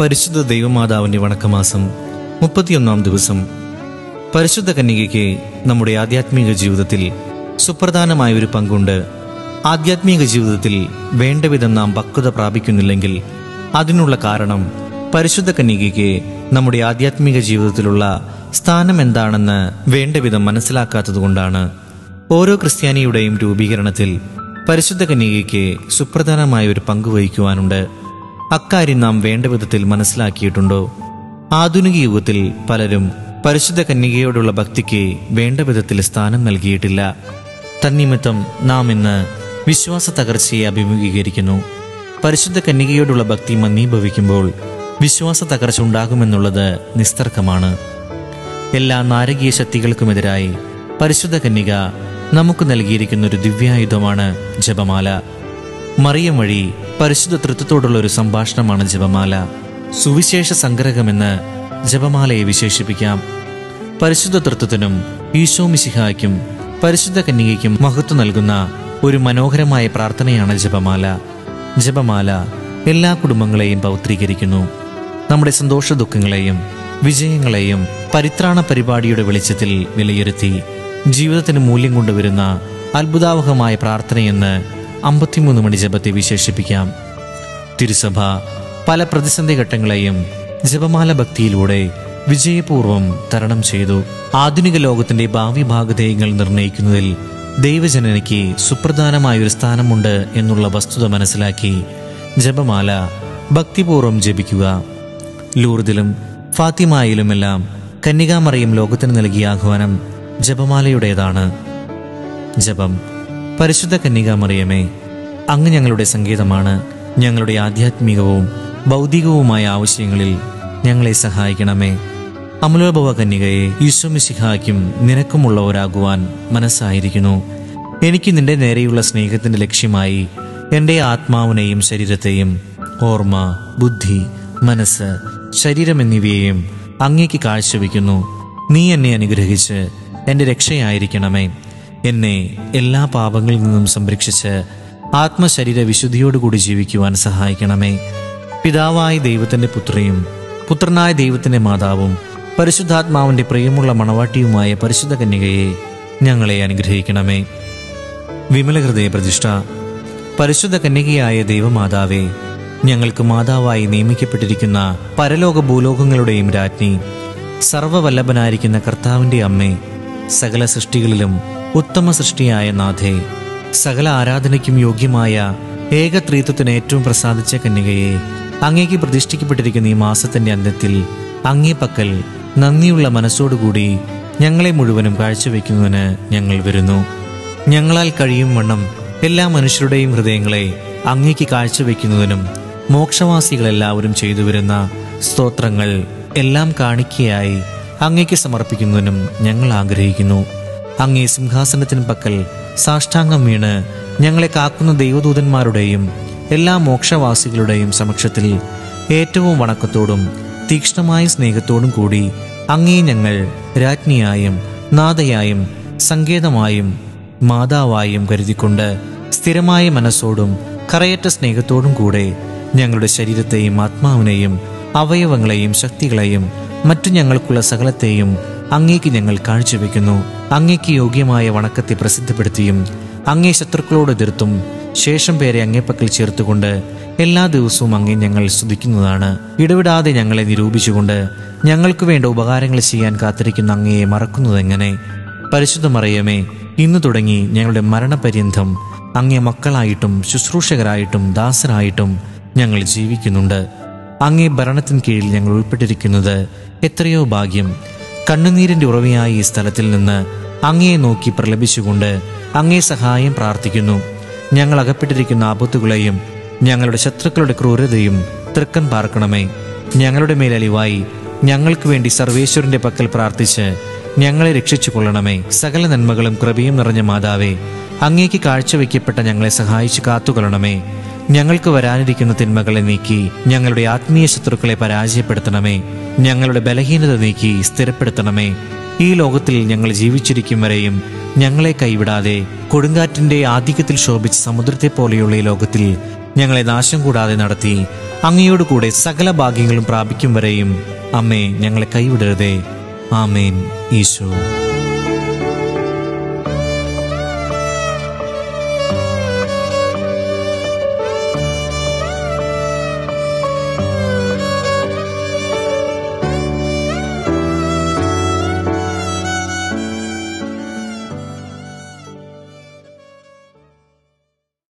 പരിശുദ്ധ ദൈവമാതാവിന്റെ വണക്കമാസം മുപ്പത്തിയൊന്നാം ദിവസം പരിശുദ്ധ കന്യകയ്ക്ക് നമ്മുടെ ആധ്യാത്മിക ജീവിതത്തിൽ സുപ്രധാനമായ ഒരു പങ്കുണ്ട്. ആധ്യാത്മിക ജീവിതത്തിൽ വേണ്ടവിധം നാം പക്വത പ്രാപിക്കുന്നില്ലെങ്കിൽ അതിനുള്ള കാരണം പരിശുദ്ധ കന്യകയ്ക്ക് നമ്മുടെ ആധ്യാത്മിക ജീവിതത്തിലുള്ള സ്ഥാനം എന്താണെന്ന് വേണ്ടവിധം മനസ്സിലാക്കാത്തതുകൊണ്ടാണ് ഓരോ ക്രിസ്ത്യാനിയുടെയും രൂപീകരണത്തിൽ പരിശുദ്ധ കന്യകയ്ക്ക് സുപ്രധാനമായ ഒരു പങ്ക് വഹിക്കുവാനുണ്ട്. അക്കാര്യം നാം വേണ്ട വിധത്തിൽ മനസ്സിലാക്കിയിട്ടുണ്ടോ? ആധുനിക യുഗത്തിൽ പലരും പരിശുദ്ധ കന്യകയോടുള്ള ഭക്തിക്ക് വേണ്ട വിധത്തിൽ സ്ഥാനം നൽകിയിട്ടില്ല. തന്നിമിത്തം നാം ഇന്ന് വിശ്വാസ തകർച്ചയെ അഭിമുഖീകരിക്കുന്നു. പരിശുദ്ധ കന്യകയോടുള്ള ഭക്തി മന്ദീഭവിക്കുമ്പോൾ വിശ്വാസ തകർച്ച ഉണ്ടാകുമെന്നുള്ളത് നിസ്തർക്കമാണ്. എല്ലാ നാരകീയ ശക്തികൾക്കുമെതിരായി പരിശുദ്ധ കന്യക നമുക്ക് നൽകിയിരിക്കുന്ന ഒരു ദിവ്യായുധമാണ് ജപമാല. മറിയം വഴി പരിശുദ്ധ തൃത്വത്തോടുള്ള ഒരു സംഭാഷണമാണ് ജപമാല. സുവിശേഷ സംഗ്രഹമെന്ന് ജപമാലയെ വിശേഷിപ്പിക്കാം. പരിശുദ്ധ തൃത്വത്തിനും ഈശോ മിശിഹായ്ക്കും പരിശുദ്ധ കന്യകയ്ക്കും മഹത്വം നൽകുന്ന ഒരു മനോഹരമായ പ്രാർത്ഥനയാണ് ജപമാല. ജപമാല എല്ലാ കുടുംബങ്ങളെയും പൗത്രീകരിക്കുന്നു നമ്മുടെ സന്തോഷ ദുഃഖങ്ങളെയും വിജയങ്ങളെയും പരിത്രാണ പരിപാടിയുടെ വെളിച്ചത്തിൽ വിലയിരുത്തി ജീവിതത്തിന് മൂല്യം കൊണ്ടുവരുന്ന അത്ഭുതാവഹമായ പ്രാർത്ഥനയെന്ന് അമ്പത്തിമൂന്ന് മണി ജപത്തെ വിശേഷിപ്പിക്കാം. തിരുസഭ പല പ്രതിസന്ധി ഘട്ടങ്ങളെയും ജപമാല ഭക്തിയിലൂടെ വിജയപൂർവം തരണം ചെയ്തു. ആധുനിക ലോകത്തിന്റെ ഭാവി ഭാഗധേയങ്ങൾ നിർണയിക്കുന്നതിൽ ദൈവജനനയ്ക്ക് സുപ്രധാനമായ ഒരു സ്ഥാനമുണ്ട് എന്നുള്ള വസ്തുത മനസ്സിലാക്കി ജപമാല ഭക്തിപൂർവം ജപിക്കുക. ലൂർദിലും ഫാത്തിമായിലുമെല്ലാം കന്യകാമറിയും ലോകത്തിന് നൽകിയ ആഹ്വാനം ജപമാലയുടേതാണ്. ജപം പരിശുദ്ധ കന്യകാമറിയമേ അങ്ങ് ഞങ്ങളുടെ സംഗീതമാണ് ഞങ്ങളുടെ ആധ്യാത്മികവും ഭൗതികവുമായ ആവശ്യങ്ങളിൽ ഞങ്ങളെ സഹായിക്കണമേ. അമലോഭവ കന്യകയെ ഈശ്വമിശിഹായ്ക്കും നിനക്കുമുള്ളവരാകുവാൻ മനസ്സായിരിക്കുന്നു. എനിക്ക് നിന്റെ നേരെയുള്ള സ്നേഹത്തിന്റെ ലക്ഷ്യമായി എന്റെ ആത്മാവിനെയും ശരീരത്തെയും ഓർമ്മ ബുദ്ധി മനസ്സ് ശരീരം എന്നിവയെയും അങ്ങേക്ക് കാഴ്ചവെക്കുന്നു. നീ എന്നെ അനുഗ്രഹിച്ച് എന്റെ രക്ഷയായിരിക്കണമേ. എന്നെ എല്ലാ പാപങ്ങളിൽ നിന്നും സംരക്ഷിച്ച് ആത്മശരീര വിശുദ്ധിയോടുകൂടി ജീവിക്കുവാൻ സഹായിക്കണമേ. പിതാവായ ദൈവത്തിന്റെ പുത്രിയും പുത്രനായ ദൈവത്തിന്റെ മാതാവും പരിശുദ്ധാത്മാവിന്റെ പ്രിയമുള്ള മണവാട്ടിയുമായ പരിശുദ്ധ കന്യകയെ ഞങ്ങളെ അനുഗ്രഹിക്കണമേ. വിമല ഹൃദയ പ്രതിഷ്ഠ. പരിശുദ്ധ കന്യകയായ ദൈവമാതാവേ ഞങ്ങൾക്ക് മാതാവായി നിയമിക്കപ്പെട്ടിരിക്കുന്ന പരലോക ഭൂലോകങ്ങളുടെയും രാജ്ഞി സർവവല്ലഭനായിരിക്കുന്ന കർത്താവിന്റെ അമ്മേ സകല സൃഷ്ടികളിലും ഉത്തമ സൃഷ്ടിയായ നാഥേ സകല ആരാധനയ്ക്കും യോഗ്യമായ ഏകത്രീത്വത്തിന് ഏറ്റവും പ്രസാദിച്ച കന്യകയെ അങ്ങേക്ക് പ്രതിഷ്ഠിക്കപ്പെട്ടിരിക്കുന്ന ഈ മാസത്തിന്റെ അന്ത്യത്തിൽ അങ്ങേ പക്കൽ നന്ദിയുള്ള മനസ്സോടുകൂടി ഞങ്ങളെ മുഴുവനും കാഴ്ചവെക്കുന്നതിന് ഞങ്ങൾ വരുന്നു. ഞങ്ങളാൽ കഴിയും വണ്ണം എല്ലാ മനുഷ്യരുടെയും ഹൃദയങ്ങളെ അങ്ങേക്ക് കാഴ്ചവെക്കുന്നതിനും മോക്ഷവാസികളെല്ലാവരും ചെയ്തു വരുന്ന സ്തോത്രങ്ങൾ എല്ലാം കാണിക്കയായി അങ്ങേക്ക് സമർപ്പിക്കുന്നതിനും ഞങ്ങൾ ആഗ്രഹിക്കുന്നു. അങ്ങേ സിംഹാസനത്തിന് പക്കൽ സാഷ്ടാംഗം വീണ് ഞങ്ങളെ കാക്കുന്ന ദൈവദൂതന്മാരുടെയും എല്ലാ മോക്ഷവാസികളുടെയും സമക്ഷത്തിൽ ഏറ്റവും വണക്കത്തോടും തീക്ഷ്ണമായ സ്നേഹത്തോടും കൂടി അങ്ങേ ഞങ്ങൾ രാജ്ഞിയായും നാഥയായും സങ്കേതമായും മാതാവായും കരുതിക്കൊണ്ട് സ്ഥിരമായ മനസ്സോടും കറയറ്റ സ്നേഹത്തോടും കൂടെ ഞങ്ങളുടെ ശരീരത്തെയും ആത്മാവിനെയും അവയവങ്ങളെയും ശക്തികളെയും മറ്റു ഞങ്ങൾക്കുള്ള സകലത്തെയും അങ്ങേക്ക് ഞങ്ങൾ കാഴ്ചവെക്കുന്നു. അങ്ങേക്ക് യോഗ്യമായ വണക്കത്തെ പ്രസിദ്ധപ്പെടുത്തിയും അങ്ങേ ശത്രുക്കളോട് എതിർത്തും ശേഷം പേരെ അങ്ങേപ്പക്കൽ ചേർത്തുകൊണ്ട് എല്ലാ ദിവസവും അങ്ങേ ഞങ്ങൾ സ്തുതിക്കുന്നതാണ്. ഇടവിടാതെ ഞങ്ങളെ നിരൂപിച്ചുകൊണ്ട് ഞങ്ങൾക്ക് വേണ്ട ഉപകാരങ്ങൾ ചെയ്യാൻ കാത്തിരിക്കുന്ന അങ്ങയെ മറക്കുന്നതെങ്ങനെ? പരിശുദ്ധ മറിയമേ ഇന്നു തുടങ്ങി ഞങ്ങളുടെ മരണപര്യന്തം അങ്ങേ മക്കളായിട്ടും ശുശ്രൂഷകരായിട്ടും ദാസരായിട്ടും ഞങ്ങൾ ജീവിക്കുന്നുണ്ട്. അങ്ങേ ഭരണത്തിന് കീഴിൽ ഞങ്ങൾ ഉൾപ്പെട്ടിരിക്കുന്നത് എത്രയോ ഭാഗ്യം കണ്ണുനീരിന്റെ ഉറവയായ ഈ സ്ഥലത്തിൽ നിന്ന് അങ്ങയെ നോക്കി പ്രലപിച്ചുകൊണ്ട് അങ്ങേ സഹായം പ്രാർത്ഥിക്കുന്നു. ഞങ്ങൾ അകപ്പെട്ടിരിക്കുന്ന ആപത്തുകളെയും ഞങ്ങളുടെ ശത്രുക്കളുടെ ക്രൂരതയും തൃക്കൻ പാർക്കണമേ. ഞങ്ങളുടെ മേലലിവായി ഞങ്ങൾക്ക് വേണ്ടി സർവേശ്വരന്റെ പക്കൽ പ്രാർത്ഥിച്ച് ഞങ്ങളെ രക്ഷിച്ചു കൊള്ളണമേ സകല നന്മകളും കൃപയും നിറഞ്ഞ മാതാവേ അങ്ങേക്ക് കാഴ്ചവെക്കപ്പെട്ട ഞങ്ങളെ സഹായിച്ച് കാത്തുകൊള്ളണമേ. ഞങ്ങൾക്ക് വരാനിരിക്കുന്ന തിന്മകളെ നീക്കി ഞങ്ങളുടെ ആത്മീയ ശത്രുക്കളെ പരാജയപ്പെടുത്തണമേ. ഞങ്ങളുടെ ബലഹീനത നീക്കി സ്ഥിരപ്പെടുത്തണമേ. ഈ ലോകത്തിൽ ഞങ്ങൾ ജീവിച്ചിരിക്കും വരെയും ഞങ്ങളെ കൈവിടാതെ കൊടുങ്കാറ്റിന്റെ ആധിക്യത്തിൽ ശോഭിച്ച സമുദ്രത്തെ പോലെയുള്ള ഈ ലോകത്തിൽ ഞങ്ങളെ നാശം കൂടാതെ നടത്തി അങ്ങയോട് കൂടെ സകല ഭാഗ്യങ്ങളും പ്രാപിക്കും വരെയും അമ്മേ ഞങ്ങളെ കൈവിടരുതേ. ആമേൻ. ഈശോ.